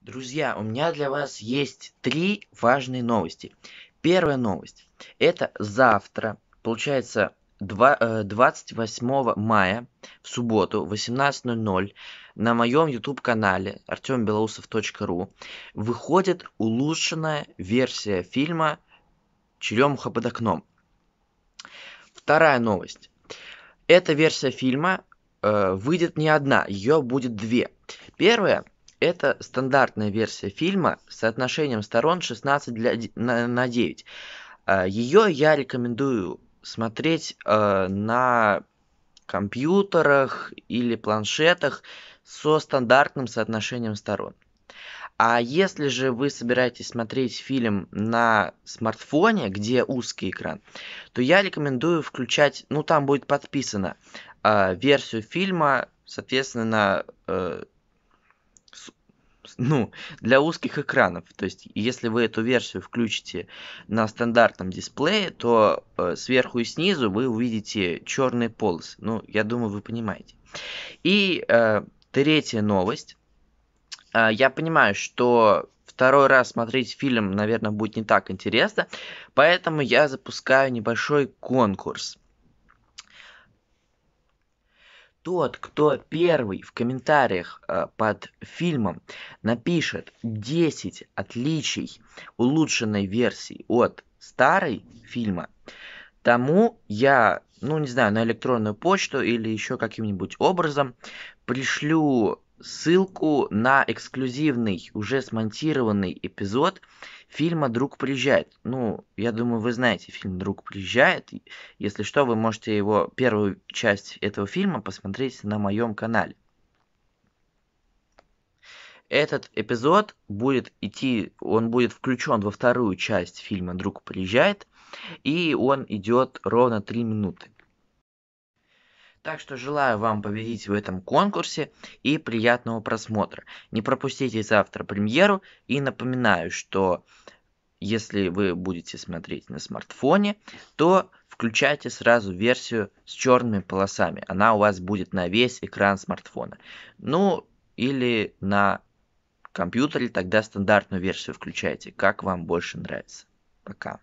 Друзья, у меня для вас есть три важные новости. Первая новость. Это завтра, получается, 28 э, мая, в субботу, 18.00, на моем YouTube-канале артембелоусов.ру выходит улучшенная версия фильма «Черемуха под окном». Вторая новость. Эта версия фильма э, выйдет не одна, ее будет две. Первая – это стандартная версия фильма с соотношением сторон 16 для, на, на 9. А, Ее я рекомендую смотреть э, на компьютерах или планшетах со стандартным соотношением сторон. А если же вы собираетесь смотреть фильм на смартфоне, где узкий экран, то я рекомендую включать, ну там будет подписано э, версию фильма, соответственно, э, ну, для узких экранов. То есть, если вы эту версию включите на стандартном дисплее, то э, сверху и снизу вы увидите черные полосы. Ну, я думаю, вы понимаете. И э, третья новость. Э, я понимаю, что второй раз смотреть фильм, наверное, будет не так интересно, поэтому я запускаю небольшой конкурс. Тот, кто первый в комментариях э, под фильмом напишет 10 отличий улучшенной версии от старой фильма, тому я, ну не знаю, на электронную почту или еще каким-нибудь образом пришлю ссылку на эксклюзивный, уже смонтированный эпизод фильма «Друг приезжает». Ну, я думаю, вы знаете фильм «Друг приезжает». Если что, вы можете его, первую часть этого фильма посмотреть на моем канале. Этот эпизод будет идти, он будет включен во вторую часть фильма «Друг приезжает», и он идет ровно 3 минуты. Так что желаю вам победить в этом конкурсе и приятного просмотра. Не пропустите завтра премьеру и напоминаю, что если вы будете смотреть на смартфоне, то включайте сразу версию с черными полосами. Она у вас будет на весь экран смартфона. Ну, или на компьютере, тогда стандартную версию включайте, как вам больше нравится. Пока.